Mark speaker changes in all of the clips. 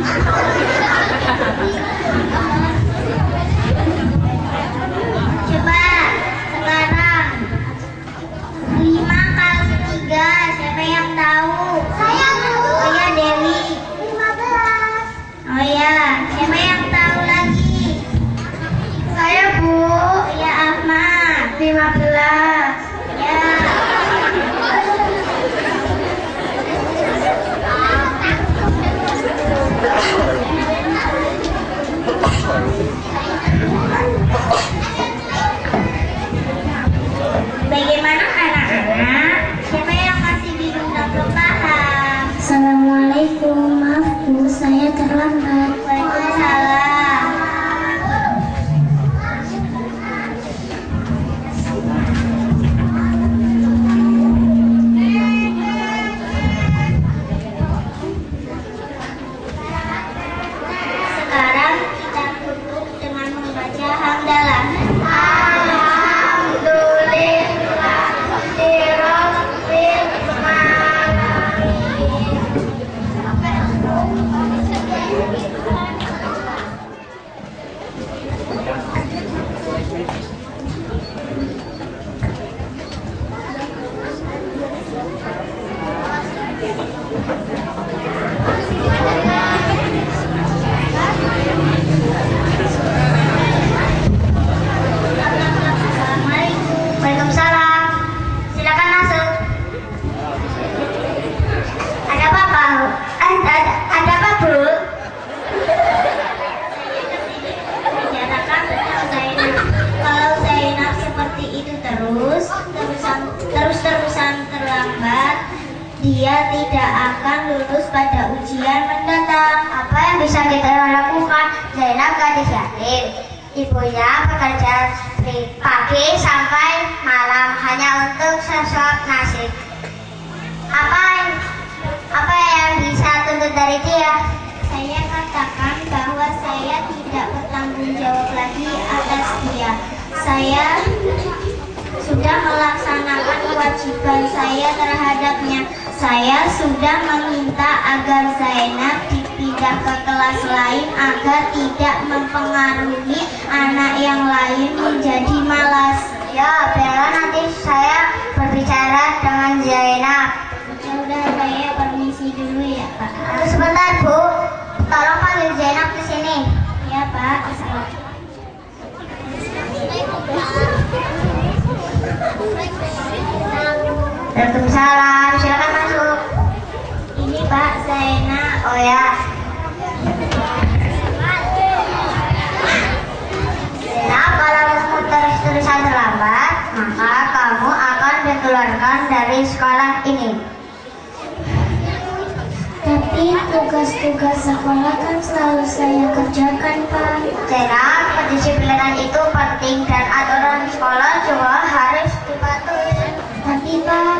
Speaker 1: Coba sekarang lima kali tiga siapa yang tahu? Saya Bu. Oh ya Dewi. Lima belas. Oh ya siapa yang tahu lagi? Saya Bu. Oh ya Ahmad. Lima belas. Dia tidak akan lulus pada ujian mendatang.
Speaker 2: Apa yang bisa kita lakukan? Zainab gadis yatim. Ibunya bekerja dari pagi sampai malam hanya untuk sesuap nasi. Apa yang, apa yang bisa tuntut dari dia?
Speaker 1: Saya katakan bahwa saya tidak bertanggung jawab lagi atas dia. Saya sudah melaksanakan kewajiban saya terhadapnya. Saya sudah meminta agar Zainab dipindah ke kelas lain agar tidak mempengaruhi anak yang lain
Speaker 2: Waalaikumsalam. Silakan masuk.
Speaker 1: Ini Pak Zainab.
Speaker 2: Oh ya. Zainab, kalau kamu terus-terusan terlambat, maka kamu akan dikeluarkan dari sekolah ini.
Speaker 1: Tapi tugas-tugas sekolah kan selalu saya kerjakan, Pak.
Speaker 2: Zainab, kedisiplinan itu penting dan aturan sekolah juga harus dipatuhi.
Speaker 1: Tapi, Pak,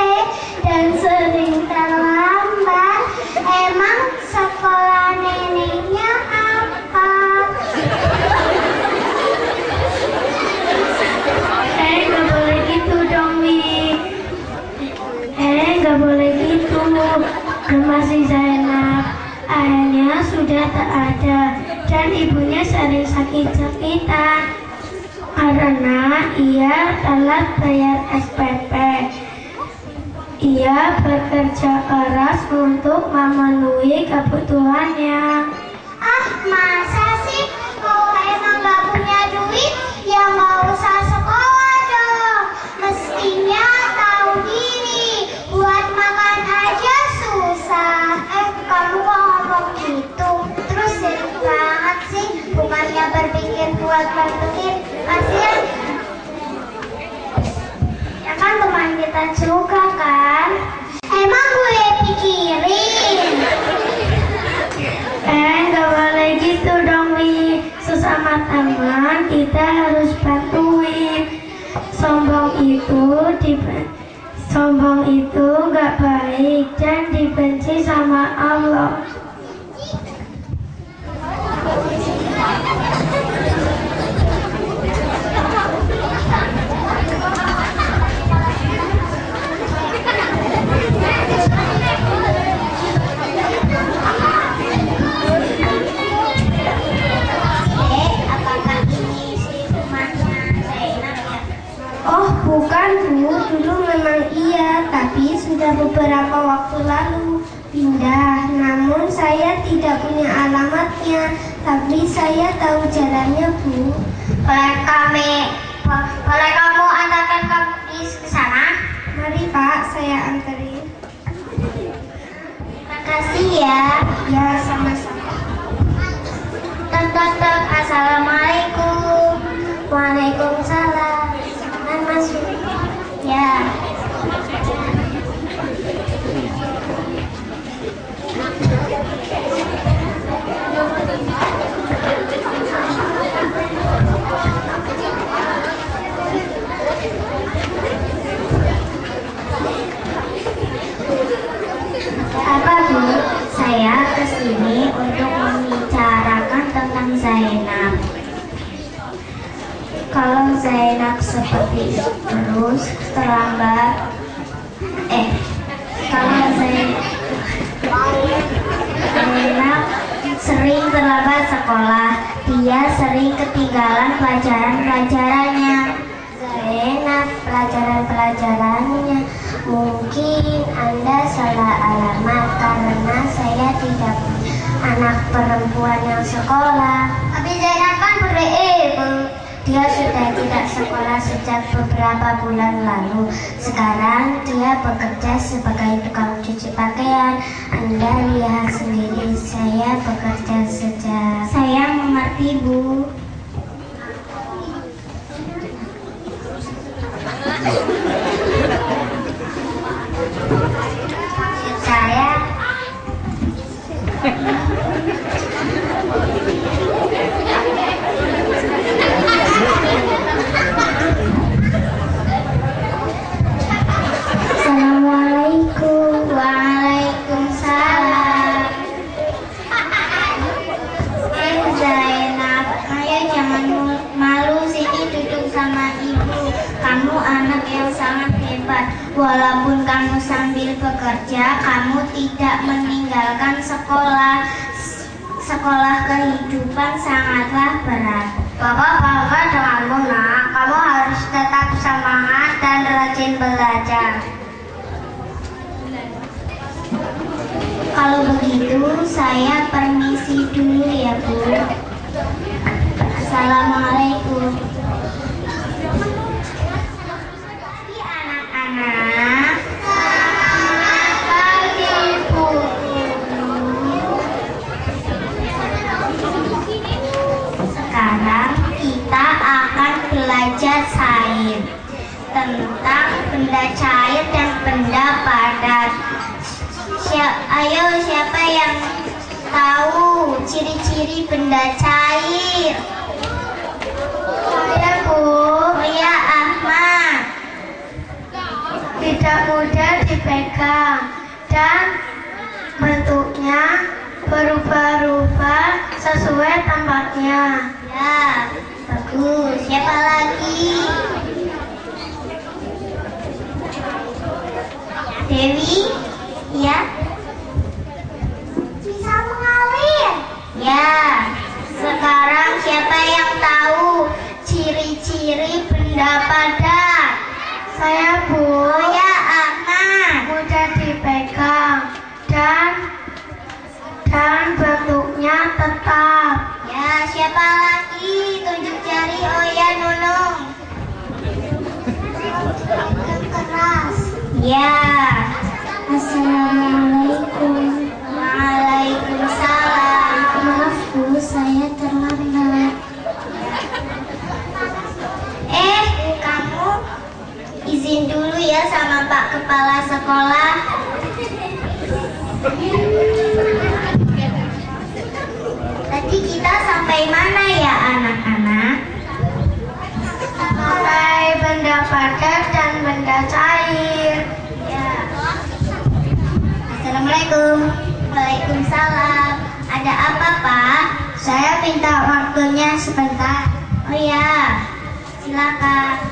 Speaker 2: Dan sering terlambat Emang sekolah neneknya apa?
Speaker 1: eh nggak boleh gitu dong, Mi. Eh nggak boleh gitu. Nama si Zainab ayahnya sudah tak ada dan ibunya sering sakit-sakitan karena ia telat bayar SPP. Ia bekerja keras untuk memenuhi kebutuhannya.
Speaker 2: Ah, masa kita suka kan? Emang gue pikirin.
Speaker 1: Eh, gak boleh gitu dong, Li.
Speaker 2: Sesama teman kita harus bantuin. Sombong itu di sombong itu gak baik dan dibenci sama Allah. Tapi sudah beberapa waktu lalu pindah. Namun saya tidak punya alamatnya, tapi saya tahu jalannya bu.
Speaker 1: Kami,
Speaker 2: Saya
Speaker 1: ke sini untuk membicarakan tentang Zainab. Kalau Zainab seperti terus terlambat, eh, kalau Zainab, Zainab sering terlambat sekolah, dia sering ketinggalan pelajaran-pelajarannya. Zainab pelajaran-pelajarannya mungkin Anda salah alamat karena saya tidak punya anak perempuan yang sekolah. Tapi Zainab kan. Dia sudah tidak sekolah sejak beberapa bulan lalu. Sekarang dia bekerja sebagai tukang cuci pakaian. Anda lihat sendiri, saya bekerja sejak. Saya mengerti, Bu. Walaupun kamu sambil bekerja Kamu tidak meninggalkan sekolah Sekolah kehidupan sangatlah berat Bapak bangga denganmu nak Kamu harus tetap semangat dan rajin belajar Kalau begitu, saya permisi dulu ya, Bu. Assalamualaikum. Pagi anak-anak. Selamat pagi, Bu. Sekarang kita akan belajar sains tentang benda cair dan benda padat. Ayo siapa yang tahu ciri-ciri benda cair? Saya Bu. Oh ya Ahmad.
Speaker 2: Tidak mudah dipegang dan bentuknya berubah-ubah sesuai tempatnya.
Speaker 1: Ya, bagus. Siapa lagi? Dewi? Ya.
Speaker 2: Bisa mengalir.
Speaker 1: Ya. Sekarang siapa yang tahu ciri-ciri benda padat?
Speaker 2: Saya Bu.
Speaker 1: Oh ya Ahmad.
Speaker 2: mudah dipegang dan dan bentuknya tetap.
Speaker 1: Ya, siapa lagi? Tunjuk jari. Oh ya, Nunung.
Speaker 2: Keras.
Speaker 1: Ya.
Speaker 2: Padat dan benda cair.
Speaker 1: Ya. Assalamualaikum. Waalaikumsalam. Ada apa, Pak?
Speaker 2: Saya minta waktunya sebentar.
Speaker 1: Oh ya, silakan.